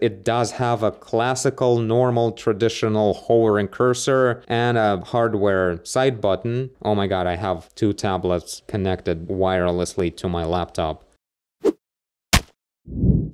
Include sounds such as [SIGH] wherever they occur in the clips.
It does have a classical, normal, traditional hovering cursor and a hardware side button. Oh my god, I have two tablets connected wirelessly to my laptop.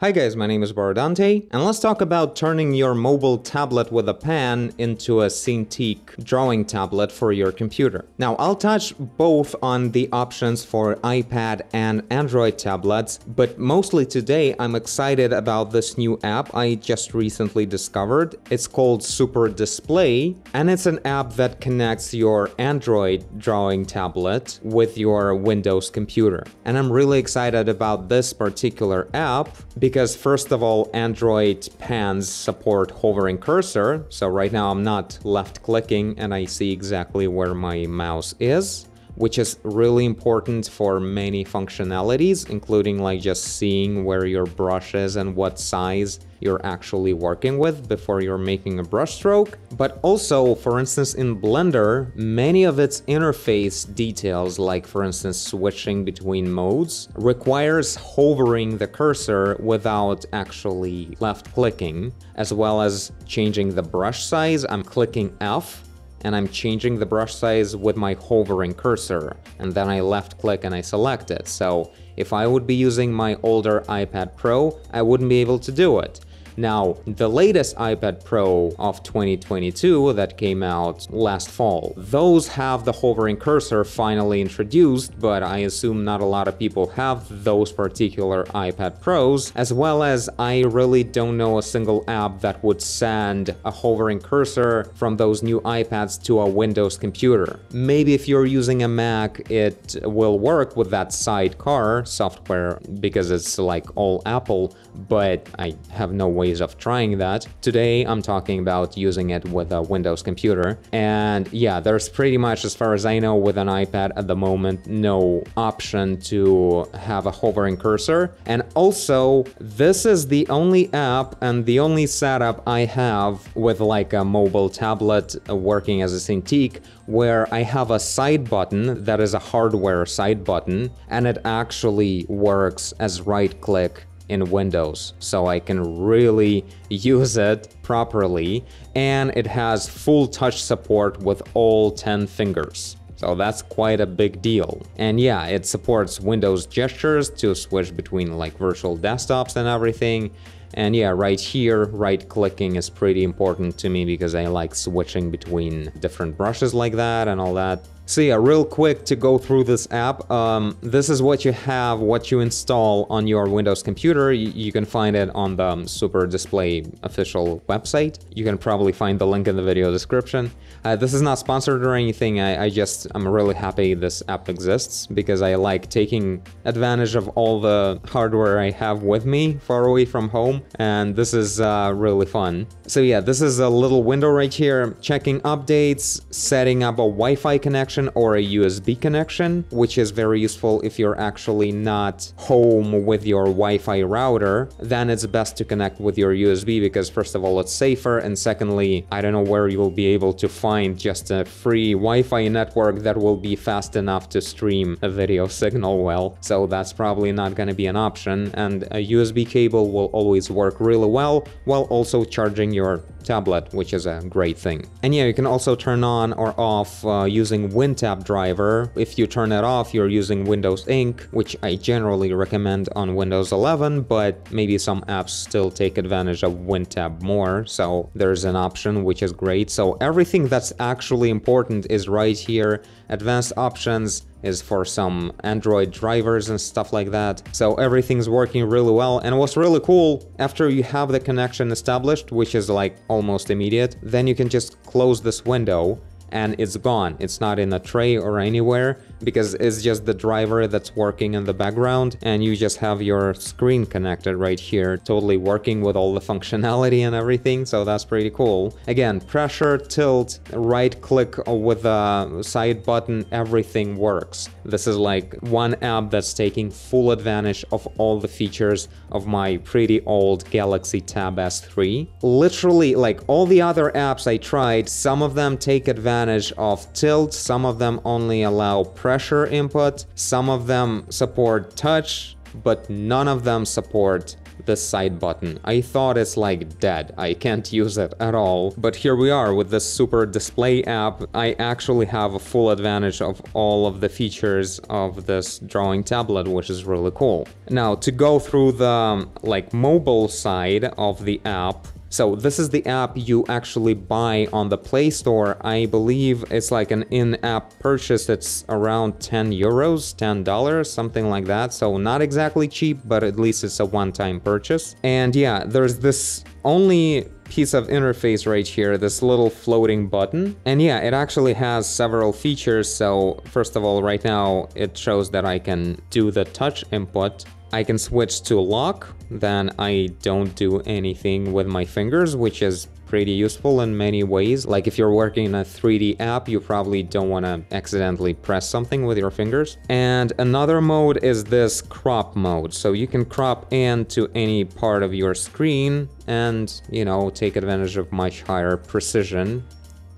Hi guys, my name is Borodante, and let's talk about turning your mobile tablet with a pen into a Cintiq drawing tablet for your computer. Now, I'll touch both on the options for iPad and Android tablets, but mostly today I'm excited about this new app I just recently discovered. It's called SuperDisplay, and it's an app that connects your Android drawing tablet with your Windows computer. And I'm really excited about this particular app because first of all, Android pans support hovering cursor. So right now I'm not left clicking and I see exactly where my mouse is which is really important for many functionalities, including like just seeing where your brush is and what size you're actually working with before you're making a brush stroke. But also, for instance, in Blender, many of its interface details, like for instance switching between modes, requires hovering the cursor without actually left clicking, as well as changing the brush size. I'm clicking F and I'm changing the brush size with my hovering cursor, and then I left click and I select it. So if I would be using my older iPad Pro, I wouldn't be able to do it. Now, the latest iPad Pro of 2022 that came out last fall, those have the hovering cursor finally introduced, but I assume not a lot of people have those particular iPad Pros, as well as I really don't know a single app that would send a hovering cursor from those new iPads to a Windows computer. Maybe if you're using a Mac, it will work with that sidecar software because it's like all Apple, but I have no way ways of trying that. Today, I'm talking about using it with a Windows computer. And yeah, there's pretty much, as far as I know, with an iPad at the moment, no option to have a hovering cursor. And also, this is the only app and the only setup I have with like a mobile tablet working as a Cintiq where I have a side button that is a hardware side button and it actually works as right click in Windows, so I can really use it properly, and it has full touch support with all 10 fingers. So that's quite a big deal. And yeah, it supports Windows gestures to switch between like virtual desktops and everything. And yeah, right here, right clicking is pretty important to me because I like switching between different brushes like that and all that. So yeah, real quick to go through this app, um, this is what you have, what you install on your Windows computer. You, you can find it on the SuperDisplay official website. You can probably find the link in the video description. Uh, this is not sponsored or anything, I, I just, I'm really happy this app exists because I like taking advantage of all the hardware I have with me far away from home and this is uh, really fun. So yeah, this is a little window right here, checking updates, setting up a Wi-Fi connection connection or a USB connection, which is very useful if you're actually not home with your Wi-Fi router, then it's best to connect with your USB because first of all, it's safer, and secondly, I don't know where you will be able to find just a free Wi-Fi network that will be fast enough to stream a video [LAUGHS] signal well, so that's probably not going to be an option, and a USB cable will always work really well while also charging your tablet, which is a great thing. And yeah, you can also turn on or off uh, using WinTab driver. If you turn it off, you're using Windows Ink, which I generally recommend on Windows 11, but maybe some apps still take advantage of WinTab more, so there's an option which is great. So everything that's actually important is right here. Advanced options, is for some Android drivers and stuff like that. So everything's working really well. And what's really cool, after you have the connection established, which is like almost immediate, then you can just close this window and it's gone. It's not in a tray or anywhere because it's just the driver that's working in the background and you just have your screen connected right here, totally working with all the functionality and everything, so that's pretty cool. Again, pressure, tilt, right click with the side button, everything works. This is like one app that's taking full advantage of all the features of my pretty old Galaxy Tab S3. Literally, like all the other apps I tried, some of them take advantage of tilt, some of them only allow pressure input, some of them support touch, but none of them support the side button. I thought it's like dead, I can't use it at all. But here we are with this super display app. I actually have a full advantage of all of the features of this drawing tablet, which is really cool. Now to go through the like mobile side of the app, so this is the app you actually buy on the Play Store. I believe it's like an in-app purchase. It's around 10 euros, $10, something like that. So not exactly cheap, but at least it's a one-time purchase. And yeah, there's this only piece of interface right here, this little floating button. And yeah, it actually has several features. So first of all, right now it shows that I can do the touch input I can switch to lock, then I don't do anything with my fingers, which is pretty useful in many ways. Like if you're working in a 3D app, you probably don't want to accidentally press something with your fingers. And another mode is this crop mode. So you can crop in to any part of your screen and, you know, take advantage of much higher precision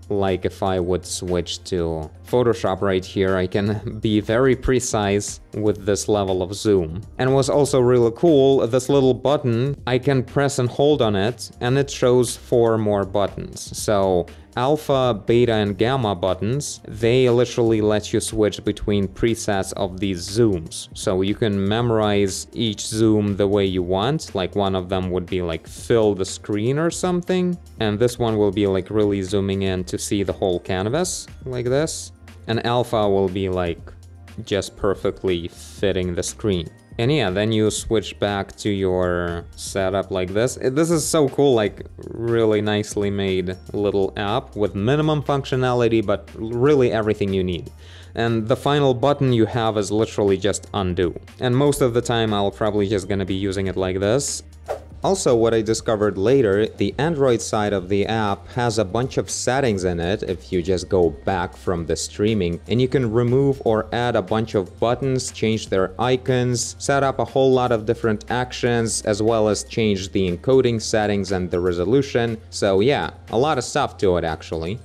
like if I would switch to Photoshop right here, I can be very precise with this level of zoom. And what's also really cool, this little button, I can press and hold on it and it shows four more buttons. So alpha, beta, and gamma buttons, they literally let you switch between presets of these zooms. So you can memorize each zoom the way you want, like one of them would be like fill the screen or something, and this one will be like really zooming in to see the whole canvas, like this. And alpha will be like just perfectly fitting the screen. And yeah, then you switch back to your setup like this. Eh, this is so cool, like really nicely made little app with minimum functionality, but really everything you need. And the final button you have is literally just undo. And most of the time I'll probably just gonna be using it like this. Also, what I discovered later, the Android side of the app has a bunch of settings in it if you just go back from the streaming, and you can remove or add a bunch of buttons, change their icons, set up a whole lot of different actions, as well as change the encoding settings and the resolution. So yeah, a lot of stuff to it actually.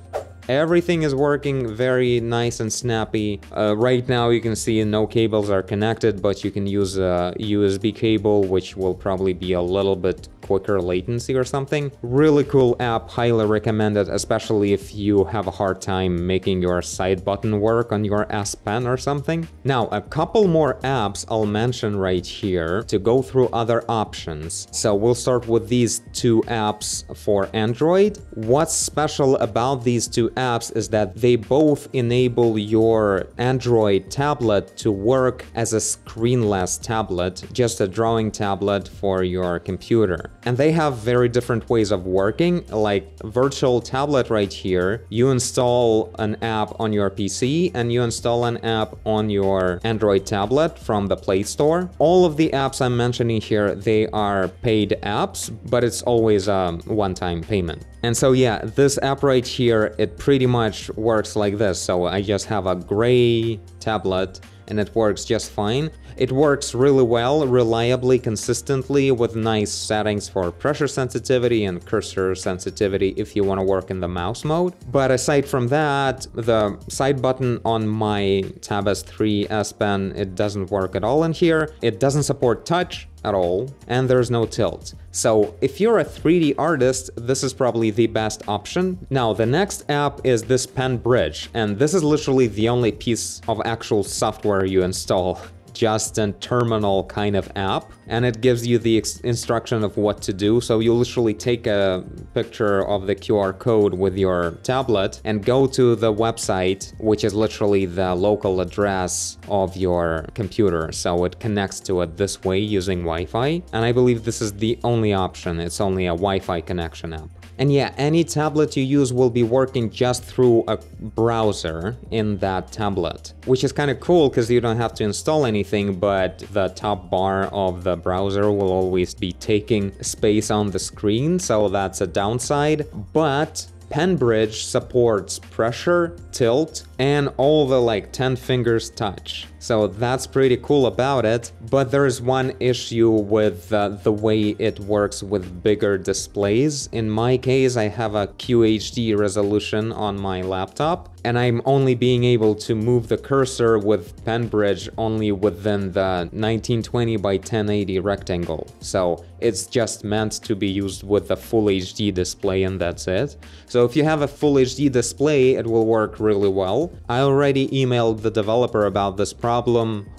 Everything is working very nice and snappy. Uh, right now you can see no cables are connected, but you can use a USB cable, which will probably be a little bit quicker latency or something. Really cool app, highly recommended, especially if you have a hard time making your side button work on your S Pen or something. Now, a couple more apps I'll mention right here to go through other options. So we'll start with these two apps for Android. What's special about these two apps is that they both enable your Android tablet to work as a screenless tablet, just a drawing tablet for your computer. And they have very different ways of working, like virtual tablet right here. You install an app on your PC and you install an app on your Android tablet from the Play Store. All of the apps I'm mentioning here, they are paid apps, but it's always a one-time payment. And so yeah, this app right here, it pretty much works like this. So I just have a gray tablet and it works just fine. It works really well, reliably, consistently, with nice settings for pressure sensitivity and cursor sensitivity if you want to work in the mouse mode. But aside from that, the side button on my Tab S3 S Pen, it doesn't work at all in here. It doesn't support touch, at all, and there's no tilt. So if you're a 3D artist, this is probably the best option. Now, the next app is this PenBridge, and this is literally the only piece of actual software you install [LAUGHS] just a terminal kind of app and it gives you the instruction of what to do. So you literally take a picture of the QR code with your tablet and go to the website, which is literally the local address of your computer. So it connects to it this way using Wi-Fi. And I believe this is the only option. It's only a Wi-Fi connection app. And yeah, any tablet you use will be working just through a browser in that tablet, which is kind of cool because you don't have to install anything, but the top bar of the browser will always be taking space on the screen, so that's a downside. But PenBridge supports pressure, tilt, and all the like 10 fingers touch. So that's pretty cool about it. But there is one issue with uh, the way it works with bigger displays. In my case, I have a QHD resolution on my laptop and I'm only being able to move the cursor with PenBridge only within the 1920 by 1080 rectangle. So it's just meant to be used with a full HD display and that's it. So if you have a full HD display, it will work really well. I already emailed the developer about this problem.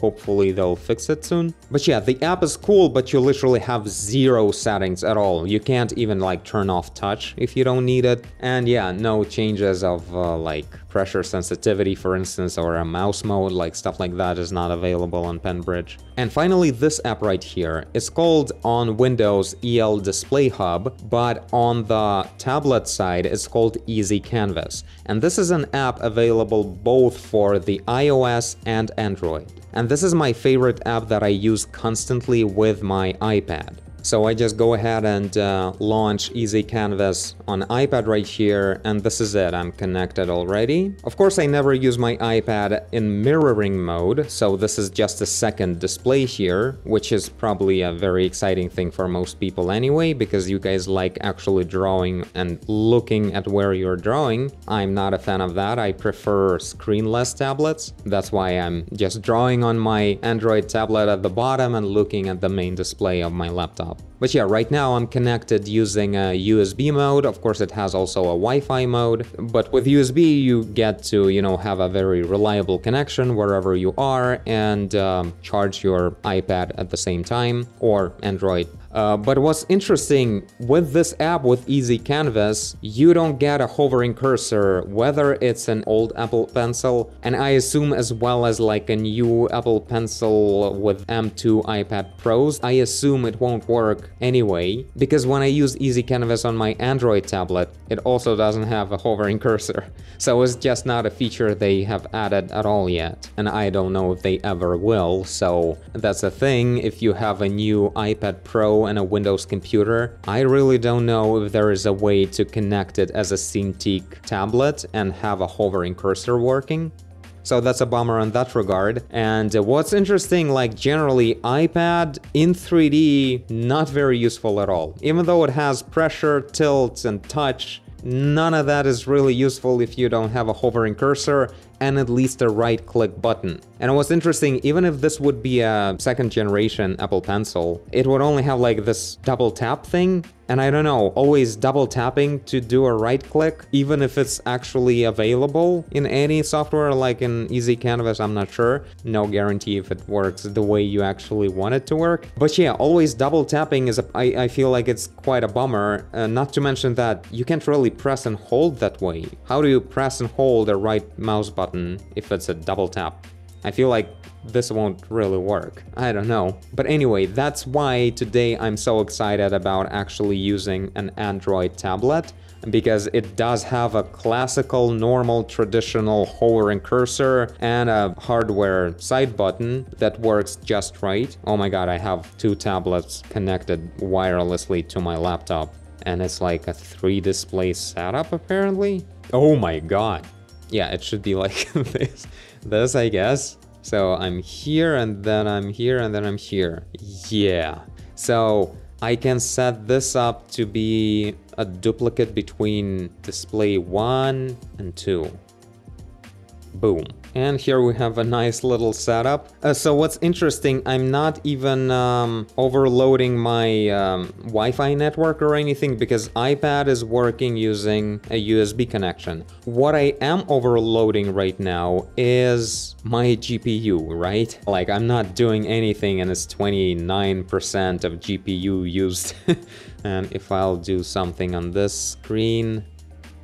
Hopefully they'll fix it soon. But yeah, the app is cool, but you literally have zero settings at all. You can't even like turn off touch if you don't need it. And yeah, no changes of uh, like pressure sensitivity, for instance, or a mouse mode, like stuff like that is not available on PenBridge. And finally, this app right here is called on Windows EL Display Hub, but on the tablet side, it's called EasyCanvas. And this is an app available both for the iOS and Android. And this is my favorite app that I use constantly with my iPad. So I just go ahead and uh, launch EasyCanvas on iPad right here, and this is it, I'm connected already. Of course, I never use my iPad in mirroring mode, so this is just a second display here, which is probably a very exciting thing for most people anyway, because you guys like actually drawing and looking at where you're drawing. I'm not a fan of that, I prefer screenless tablets. That's why I'm just drawing on my Android tablet at the bottom and looking at the main display of my laptop. した But yeah, right now I'm connected using a USB mode. Of course, it has also a Wi-Fi mode. But with USB, you get to, you know, have a very reliable connection wherever you are and um, charge your iPad at the same time or Android uh, but what's interesting, with this app with EasyCanvas, you don't get a hovering cursor, whether it's an old Apple Pencil, and I assume as well as like a new Apple Pencil with M2 iPad Pros, I assume it won't work anyway, because when I use EasyCanvas on my Android tablet, it also doesn't have a hovering cursor. So it's just not a feature they have added at all yet, and I don't know if they ever will, so that's a thing, if you have a new iPad Pro and a Windows computer, I really don't know if there is a way to connect it as a Cintiq tablet and have a hovering cursor working. So that's a bummer in that regard. And uh, what's interesting, like generally iPad in 3D, not very useful at all. Even though it has pressure, tilt, and touch, none of that is really useful if you don't have a hovering cursor and at least a right click button. And what's interesting, even if this would be a second generation Apple Pencil, it would only have like this double tap thing. And I don't know, always double tapping to do a right click, even if it's actually available in any software like in EasyCanvas, I'm not sure. No guarantee if it works the way you actually want it to work. But yeah, always double tapping is, a, I, I feel like it's quite a bummer. Uh, not to mention that you can't really press and hold that way. How do you press and hold a right mouse button? Button if it's a double tap. I feel like this won't really work. I don't know. But anyway, that's why today I'm so excited about actually using an Android tablet because it does have a classical, normal, traditional hovering cursor and a hardware side button that works just right. Oh my god, I have two tablets connected wirelessly to my laptop and it's like a three display setup apparently. Oh my god yeah, it should be like [LAUGHS] this, this, I guess. So I'm here and then I'm here and then I'm here. Yeah. So I can set this up to be a duplicate between display 1 and 2. Boom. And here we have a nice little setup. Uh, so what's interesting, I'm not even um, overloading my um, Wi-Fi network or anything because iPad is working using a USB connection. What I am overloading right now is my GPU, right? Like I'm not doing anything and it's 29% of GPU used. [LAUGHS] and if I'll do something on this screen,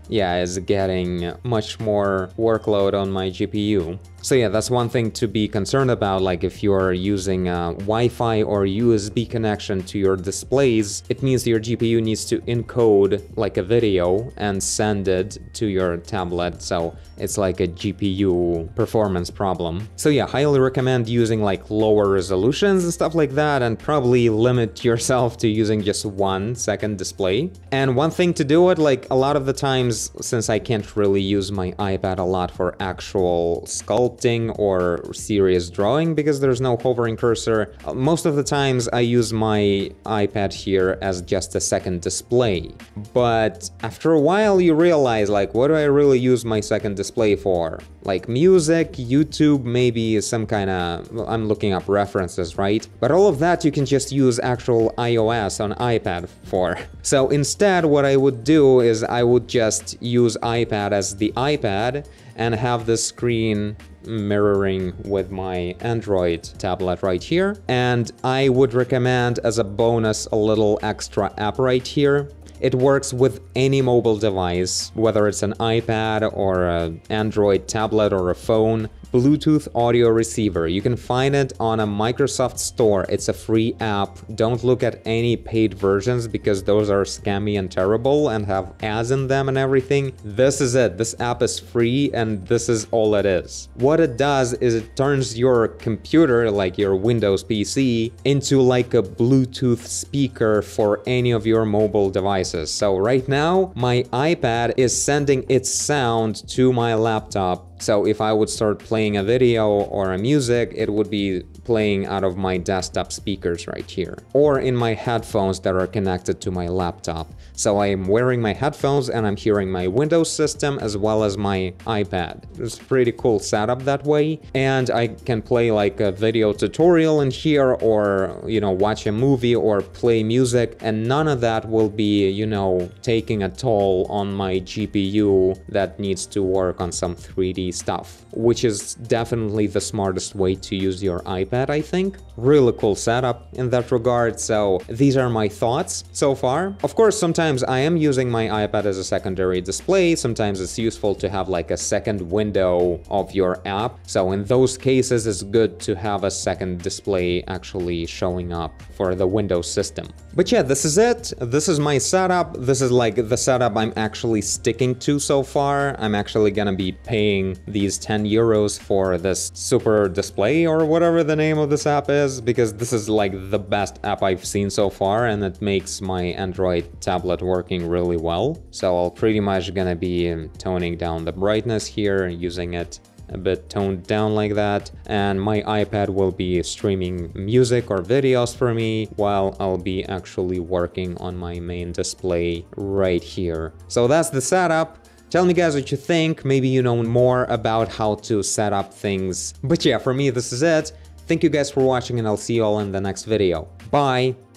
yeah, is getting much more workload on my GPU. So yeah, that's one thing to be concerned about, like if you're using a Wi-Fi or USB connection to your displays, it means your GPU needs to encode like a video and send it to your tablet, so it's like a GPU performance problem. So yeah, highly recommend using like lower resolutions and stuff like that, and probably limit yourself to using just one second display. And one thing to do it, like a lot of the times, since I can't really use my iPad a lot for actual skull sculpting or serious drawing because there's no hovering cursor. Uh, most of the times I use my iPad here as just a second display. But after a while you realize like what do I really use my second display for? Like music, YouTube, maybe some kind of... I'm looking up references, right? But all of that you can just use actual iOS on iPad for. [LAUGHS] So instead what I would do is I would just use iPad as the iPad and have the screen mirroring with my Android tablet right here. And I would recommend as a bonus a little extra app right here. It works with any mobile device, whether it's an iPad or an Android tablet or a phone. Bluetooth audio receiver. You can find it on a Microsoft store. It's a free app. Don't look at any paid versions because those are scammy and terrible and have ads in them and everything. This is it. This app is free and this is all it is. What it does is it turns your computer, like your Windows PC, into like a Bluetooth speaker for any of your mobile devices. So right now, my iPad is sending its sound to my laptop so if I would start playing a video or a music, it would be playing out of my desktop speakers right here or in my headphones that are connected to my laptop. So I'm wearing my headphones and I'm hearing my Windows system as well as my iPad. It's pretty cool setup that way. And I can play like a video tutorial in here or, you know, watch a movie or play music and none of that will be, you know, taking a toll on my GPU that needs to work on some 3D stuff, which is definitely the smartest way to use your iPad I think. Really cool setup in that regard, so these are my thoughts so far. Of course, sometimes I am using my iPad as a secondary display, sometimes it's useful to have like a second window of your app, so in those cases it's good to have a second display actually showing up for the Windows system. But yeah, this is it. This is my setup. This is like the setup I'm actually sticking to so far. I'm actually gonna be paying these 10 euros for this super display or whatever the name of this app is, because this is like the best app I've seen so far and it makes my Android tablet working really well. So I'll pretty much gonna be um, toning down the brightness here using it a bit toned down like that and my iPad will be streaming music or videos for me while I'll be actually working on my main display right here. So that's the setup. Tell me guys what you think, maybe you know more about how to set up things. But yeah, for me this is it. Thank you guys for watching and I'll see you all in the next video. Bye!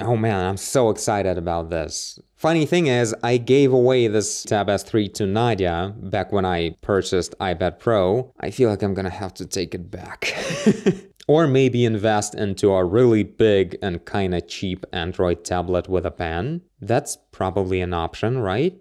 Oh man, I'm so excited about this. Funny thing is, I gave away this Tab S3 to Nadia back when I purchased iPad Pro. I feel like I'm gonna have to take it back. [LAUGHS] or maybe invest into a really big and kinda cheap Android tablet with a pen. That's probably an option, right?